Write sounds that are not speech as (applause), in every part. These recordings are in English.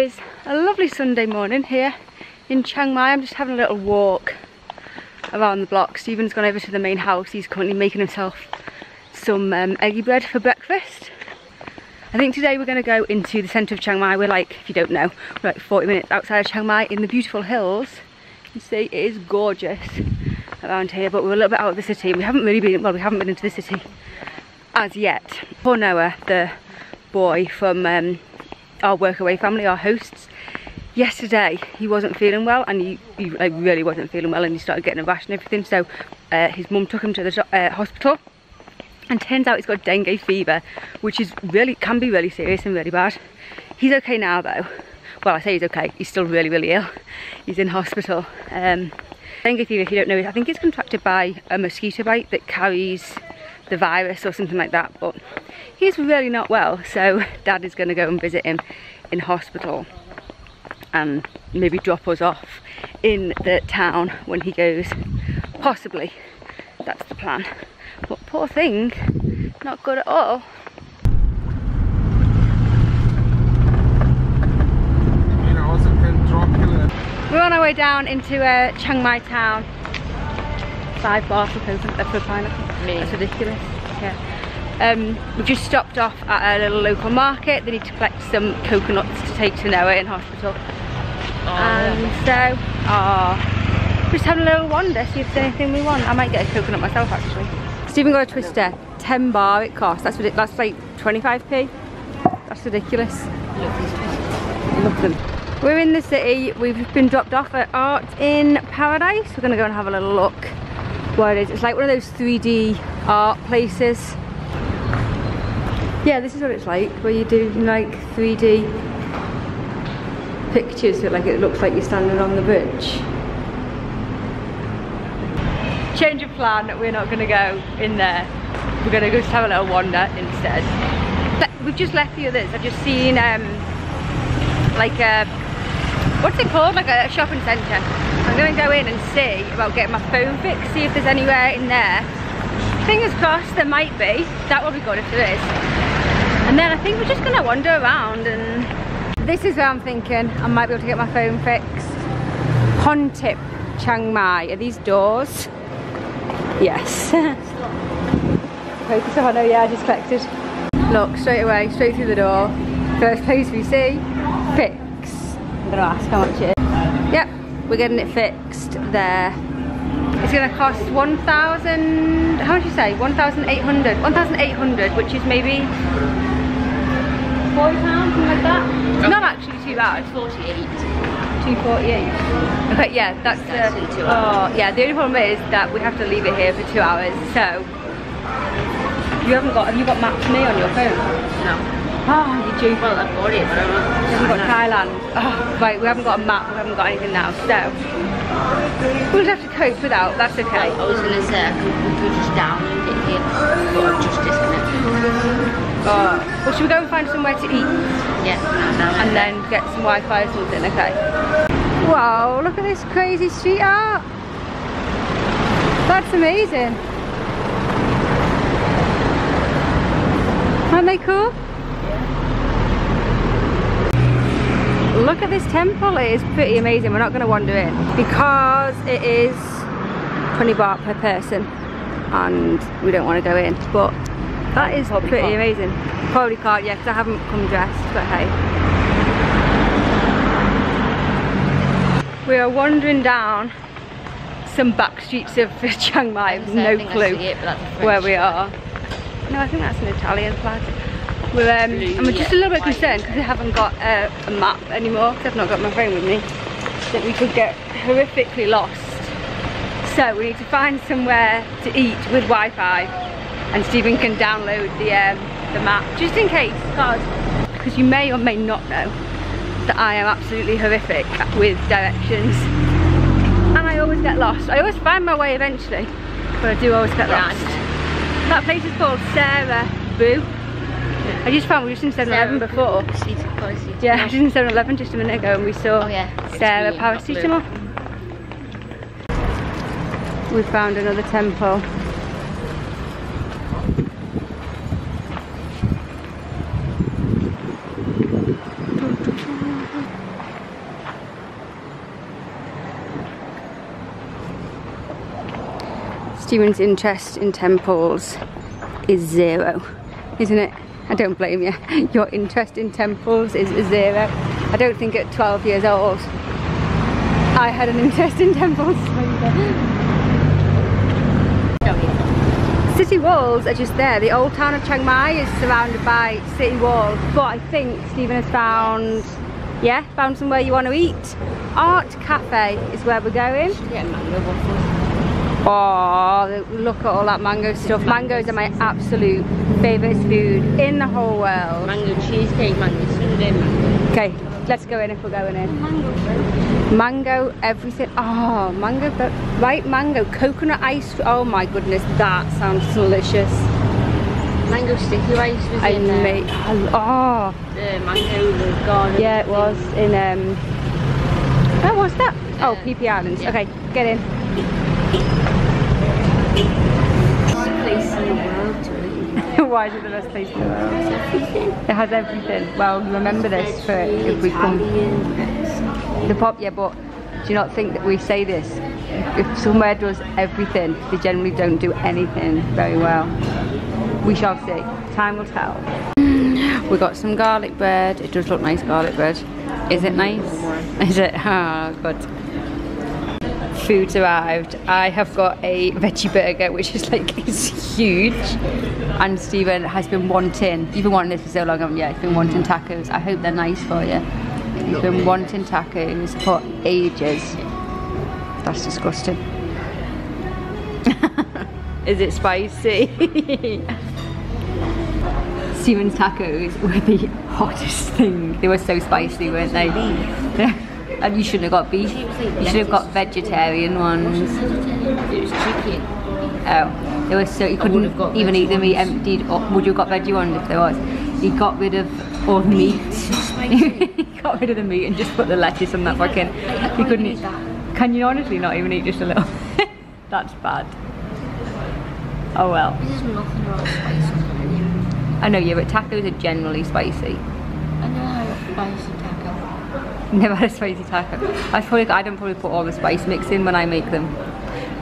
is a lovely Sunday morning here in Chiang Mai. I'm just having a little walk around the block. Stephen's gone over to the main house. He's currently making himself some um, eggy bread for breakfast. I think today we're going to go into the centre of Chiang Mai. We're like, if you don't know, we're like 40 minutes outside of Chiang Mai in the beautiful hills. You see, it is gorgeous around here, but we're a little bit out of the city. We haven't really been, well, we haven't been into the city as yet. Poor Noah, the boy from um, our workaway family, our hosts, yesterday he wasn't feeling well and he, he like, really wasn't feeling well and he started getting a rash and everything so uh, his mum took him to the uh, hospital. And turns out he's got dengue fever which is really can be really serious and really bad. He's okay now though. Well I say he's okay. He's still really really ill. He's in hospital. Um, dengue fever if you don't know I think it's contracted by a mosquito bite that carries the virus or something like that but he's really not well so (laughs) dad is going to go and visit him in hospital and maybe drop us off in the town when he goes. Possibly. That's the plan. But poor thing not good at all. We're on our way down into uh, Chiang Mai town. Five bars for coconut for pineapple that's ridiculous. Yeah um, we just stopped off at a little local market. They need to collect some coconuts to take to Noah in hospital. Oh, and yeah. so, oh, just having a little wander, see if there's anything we want. I might get a coconut myself actually. Stephen got a twister, 10 bar it costs. That's, that's like 25p. That's ridiculous. Love them. We're in the city. We've been dropped off at Art in Paradise. We're gonna go and have a little look what it is. It's like one of those 3D art places. Yeah, this is what it's like, where you do like 3D pictures, so like it looks like you're standing on the bridge. Change of plan, we're not gonna go in there. We're gonna just have a little wander instead. We've just left the others, I've just seen um, like a, what's it called? Like a shopping centre. I'm gonna go in and see about getting my phone fixed, see if there's anywhere in there. Fingers crossed there might be. That would be good if there is. And then I think we're just gonna wander around and this is where I'm thinking I might be able to get my phone fixed. Pantip, Chiang Mai. Are these doors? Yes. (laughs) Focus on, oh yeah, I just collected. Look, straight away, straight through the door. First place we see, fix. I'm gonna ask how much it is. Yep, we're getting it fixed there. It's gonna cost 1,000, how much you say? 1,800, 1,800, which is maybe 40 pounds, something like that. Oh. Not actually too bad. 48. 248. Okay, yeah, that's uh, oh, yeah. The only problem is that we have to leave it here for two hours. So you haven't got. Have you got maps me on your phone? No. Oh, you do. Well, I've got it, but I don't got Thailand. Oh, right, we haven't got a map. We haven't got anything now. So we'll just have to cope without. That's okay. I was gonna say I could, we could just download it here, but I've just disconnected. Oh. Well, should we go and find somewhere to eat? Yeah. And then get some Wi-Fi or something, okay? Wow, look at this crazy street art. That's amazing. Aren't they cool? Look at this temple, it is pretty amazing. We're not going to wander in because it is 20 baht per person and we don't want to go in. But that is Probably pretty can't. amazing. Probably can't, yeah, because I haven't come dressed, but hey. We are wandering down some back streets of (laughs) Chiang Mai. no clue it, where we are. No, I think that's an Italian flag. We're, um, and we're just a little bit concerned because we haven't got uh, a map anymore because I've not got my phone with me. That we could get horrifically lost. So we need to find somewhere to eat with Wi-Fi and Stephen can download the, um, the map just in case because you may or may not know that I am absolutely horrific with directions and I always get lost. I always find my way eventually but I do always get lost. That place is called Sarah Boo. I just found we were just in 7-Eleven before. Yeah, I was in 7-Eleven just a minute ago and we saw oh, yeah. Sarah Paracetamol. We found another temple. Stephen's interest in temples is zero, isn't it? I don't blame you. (laughs) Your interest in temples is zero. I don't think at 12 years old I had an (laughs) interest in temples. City walls are just there. The old town of Chiang Mai is surrounded by city walls, but I think Stephen has found, yeah, found somewhere you want to eat. Art Cafe is where we're going. Yeah, mango waffles. Oh, look at all that mango stuff. Mangoes are my absolute favourite food in the whole world. Mango cheesecake, mango sundae, mango. Okay, let's go in if we're going in. Mango. Mango, everything. Oh, mango, but right, mango, coconut ice. Oh my goodness, that sounds delicious. Mango sticky rice was I in there. made, oh, The mango, the garden. yeah, it was in, um, where was that? Oh, Phi Phi Islands. yeah. Okay, get in. place in the world to Why is it the best place world? It has everything. Well, remember this for if we come. The pop, yeah, but do you not think that we say this? If somewhere does everything, they generally don't do anything very well. We shall see. Time will tell. We got some garlic bread. It does look nice garlic bread. Is it nice? Is it? Ah, good. Food's arrived. I have got a veggie burger, which is like (laughs) it's huge. And Stephen has been wanting. You've been wanting this for so long, haven't you? He's been wanting tacos. I hope they're nice for you. He's been wanting tacos for ages. That's disgusting. (laughs) Is it spicy? (laughs) Stephen's tacos were the hottest thing. They were so spicy, weren't they? And you shouldn't have got beef. You should have got vegetarian ones. It was chicken. Oh, they were so you couldn't even eat them. He emptied. Or would you have got veggie ones if there was? He got rid of all the meat. (laughs) (laughs) he got rid of the meat and just put the lettuce and that fucking. He couldn't eat that. Can you honestly not even eat just a little? (laughs) That's bad. Oh well. There's nothing wrong with spices. I know, yeah, but tacos are generally spicy. I know how spicy. (laughs) Never had a spicy taco. I probably I don't probably put all the spice mix in when I make them.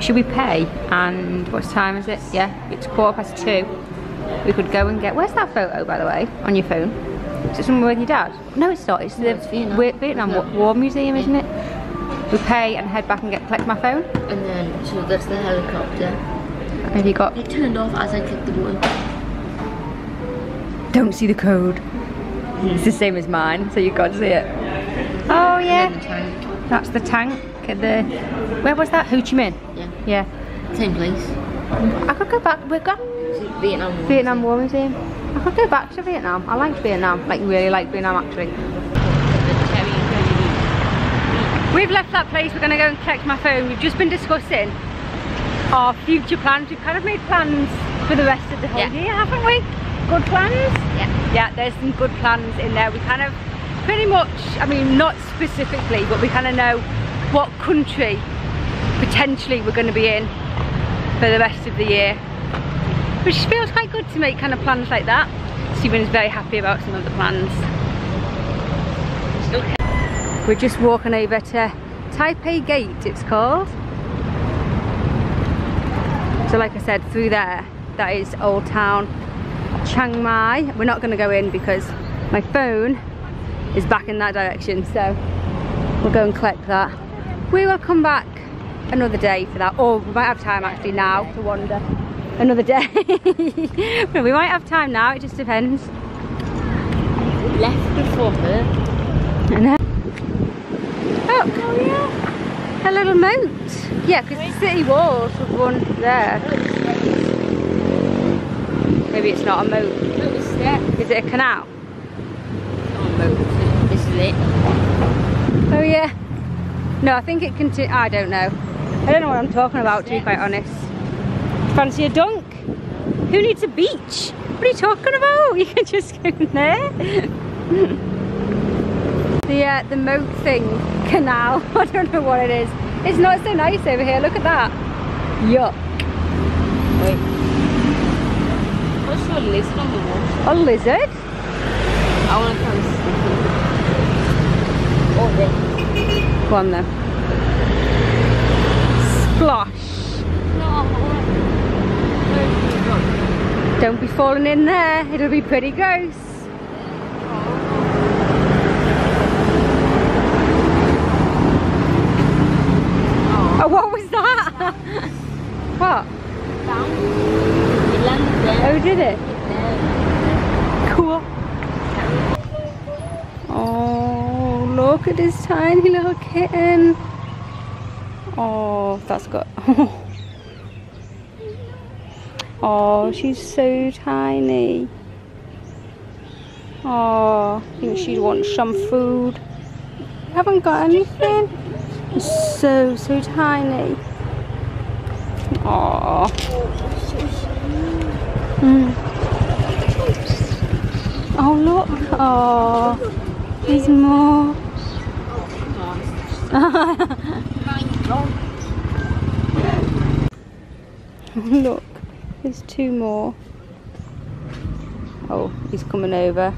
Should we pay? And what time is it? Yeah, it's quarter past two. We could go and get. Where's that photo, by the way, on your phone? Is it somewhere with your dad? No, it's not. It's the it's Vietnam. Vietnam Wa- War Museum, isn't it? We pay and head back and get collect my phone. And then, so that's the helicopter. Have you got? It turned off as I clicked the button. Don't see the code. It's hmm. the same as mine, so you got to see it. Oh yeah, tank. that's the tank. at The where was that? Ho Chi Minh. Yeah. Yeah. Same place. I could go back. We've got Vietnam War? Vietnam War Museum. I could go back to Vietnam. I liked Vietnam. Like really like Vietnam actually. We've left that place. We're going to go and collect my phone. We've just been discussing our future plans. We've kind of made plans for the rest of the whole Yeah. year, haven't we? Good plans? Yeah. Yeah, there's some good plans in there. We kind of pretty much, I mean, not specifically, but we kind of know what country potentially we're going to be in for the rest of the year. Which feels quite good to make kind of plans like that. Stephen is very happy about some of the plans. Still We're just walking over to Tha Phae Gate, it's called. So like I said, through there, that is Old Town Chiang Mai. We're not going to go in because my phone is back in that direction, so we'll go and collect that. We will come back another day for that, or we might have time actually now to wander another day. (laughs) we might have time now, it just depends. left before her. And then, oh, oh yeah, a little moat. Yeah, because the city walls would run there. Maybe it's not a moat. What was that? Is it a canal? Oh, moat. This is it. Oh yeah. No, I think it can. I don't know. I don't know what I'm talking about, to be quite honest. Fancy a dunk? Who needs a beach? What are you talking about? (laughs) You can just go in there. (laughs) the uh, the moat thing, canal. (laughs) I don't know what it is. It's not so nice over here. Look at that. Yuck. Wait. What's your list on the wall? A lizard? I want to come Go on then. Splosh. No, Don't be falling in there, it'll be pretty gross. Oh, what was that? (laughs) what? It landed there. Oh, did it? Cool. Oh, look at this tiny little kitten. Oh, that's got. (laughs) Oh, she's so tiny. Oh, I think she'd want some food. Haven't got anything. It's so, so tiny. Oh. Mm. Oh, look. Oh, there's more. (laughs) Look, there's two more. Oh, he's coming over.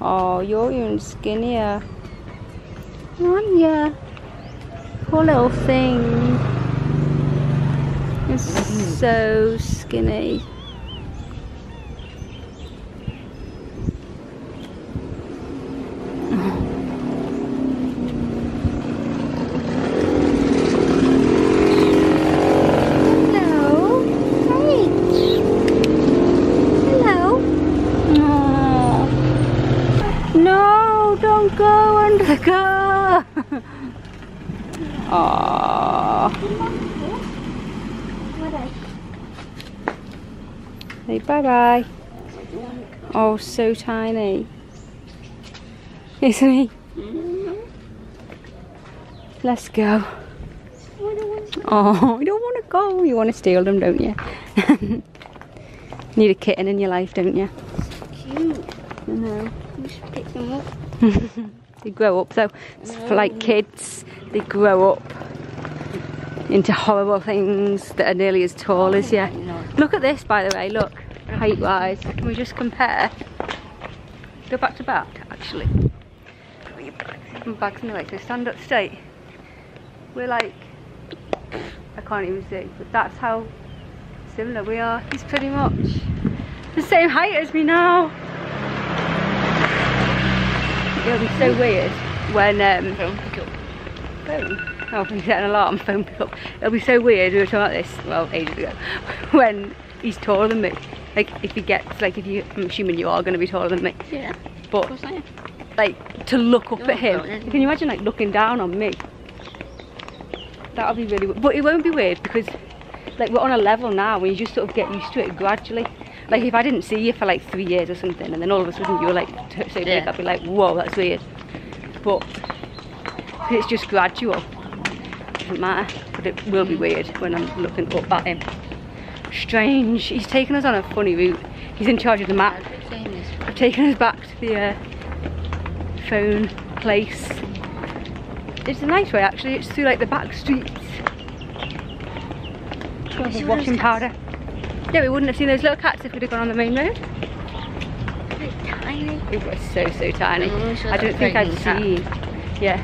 Oh, you're even skinnier. Aren't? Poor little thing. It's so skinny. Hello. Hey. Hello. Aw. No, don't go under the car. Aww. Hey, bye bye. Oh, so tiny. Isn't he? Let's go. Oh, you don't want to go. You want to steal them, don't you? (laughs) Need a kitten in your life, don't you? Cute. I know. You should pick them up. (laughs) They grow up though. It's for like kids, they grow up into horrible things that are nearly as tall as oh, you. Look at this, by the way. Look, height wise. Can we just compare? Go back to back, actually. Put your bags- My bags in the way, so stand up straight. We're like, I can't even see, but that's how similar we are. He's pretty much the same height as me now. It'll be so weird when um, Phone pick up. phone. Oh, we set an alarm, phone pick up. It'll be so weird. We were talking about this, well, ages ago, (laughs) when he's taller than me. Like, if he gets, like, if you, I'm assuming you are going to be taller than me, Yeah. But course I am. like to look up You're at him. going. Can you imagine like looking down on me? That'll be really. weird. But it won't be weird because like we're on a level now where you just sort of get used to it gradually. Like if I didn't see you for like three years or something, and then all of a sudden you were like so big, Yeah. I'd be like, whoa, that's weird. But it's just gradual. It Doesn't matter. But it will be mm. weird when I'm looking up at him. Strange. He's taken us on a funny route. He's in charge of the map. I've been saying this. I've taken us back to the uh, phone place. It's a nice way actually, it's through like the back streets. Smells see of those washing powder. Yeah, we wouldn't have seen those little cats if we'd have gone on the main road. They're tiny. It was so, so tiny. I'm sure I don't think I've seen, yeah.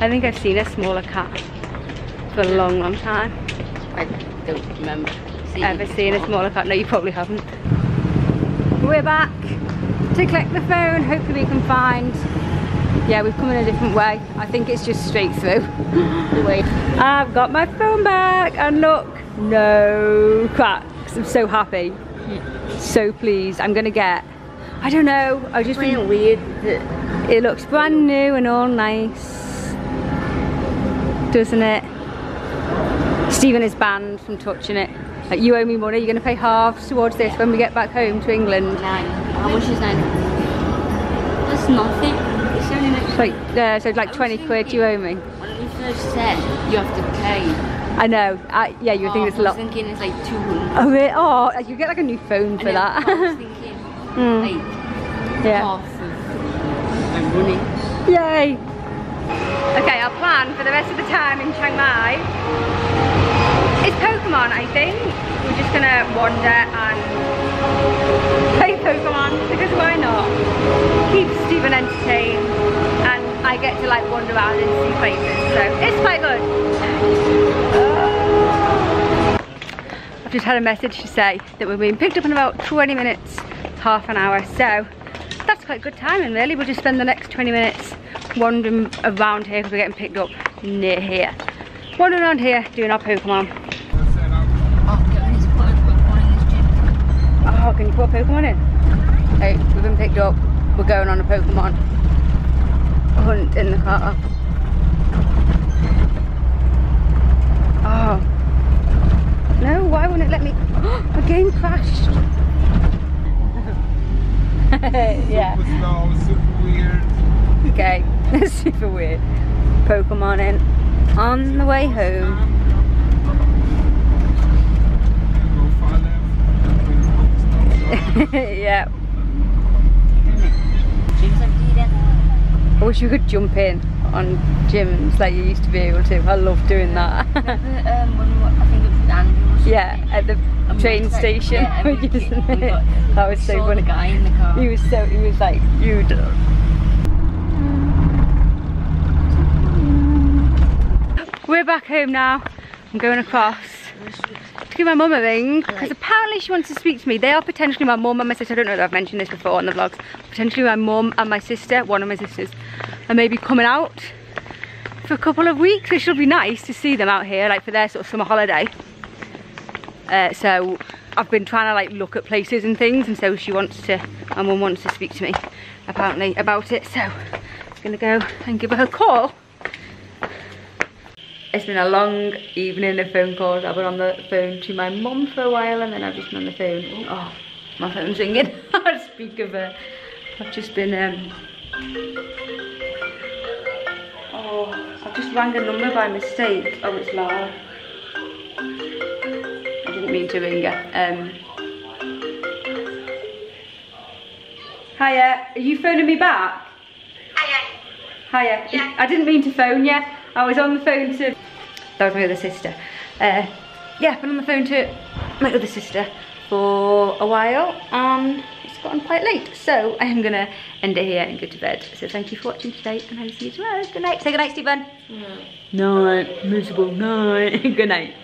I think I've seen a smaller cat for a long, long time. I don't remember seeing Ever seen a smaller cat? No, you probably haven't. We're back to collect the phone. Hopefully we can find. Yeah, we've come in a different way. I think it's just straight through. (gasps) I've got my phone back and look, no cracks. I'm so happy. So pleased. I'm gonna get. I don't know. I just It's weird it looks brand new and all nice, doesn't it? Stephen is banned from touching it. Like you owe me money. You're gonna pay halves towards this when we get back home to England. nine. How much is nine? That's nothing. It's only like like uh, so like 20 quid you owe me. When we first said you have to pay. I know. I, yeah, you would think Oh, it's a I was lot. thinking it's like 200. Oh, really? oh, you get like a new phone for that. I was thinking (laughs) Mm. like yeah. half of I'm. Yay! Okay, our plan for the rest of the time in Chiang Mai Pokemon, I think. We're just gonna wander and play Pokemon because why not? Keep Stephen entertained and I get to like wander around and see places, so it's quite good. I've just had a message to say that we're being picked up in about 20 minutes, half an hour. So that's quite good timing really. We'll just spend the next 20 minutes wandering around here because we're getting picked up near here. Wandering around here doing our Pokemon. Oh, can you put a Pokemon in? Hey, we've been picked up. We're going on a Pokemon hunt in the car. Oh. No, why wouldn't it let me? (gasps) My game crashed. (laughs) yeah. Super slow, super weird. Okay, that's (laughs) super weird. Pokemon in on the way home. Go far left. Yeah, gyms empty then. I wish you could jump in on gyms like you used to be able to. I love doing that. (laughs) Um, when we were, I think it was with Andrew or something? yeah, at the train to- station. Yeah, and we, (laughs) which is- we (laughs) got, that was so funny. guy in the car. He was so he was like you. Do. We're back home now. I'm going across my mum a ring because apparently she wants to speak to me. They are potentially my mum and my sister. I don't know if I've mentioned this before on the vlogs. Potentially my mum and my sister, one of my sisters, are maybe coming out for a couple of weeks. It should be nice to see them out here, like for their sort of summer holiday. Uh, so I've been trying to like look at places and things, and so she wants to, my mum wants to speak to me apparently about it. So I'm gonna go and give her a call. It's been a long evening of phone calls. I've been on the phone to my mum for a while and then I've just been on the phone. Oh, my phone's ringing. (laughs) I'll speak of her. I've just been, um, oh, I've just rang a number by mistake. Oh, it's Lara. I didn't mean to ring her. Um, hiya, are you phoning me back? Hiya. Yeah. I didn't mean to phone you. I was on the phone to. That was my other sister. Uh, yeah, been on the phone to my other sister for a while and it's gotten quite late. So I am gonna end it here and go to bed. So thank you for watching today and I will see you tomorrow. Good night. Say good night, Stephen. Night. Miserable night. (laughs) good night.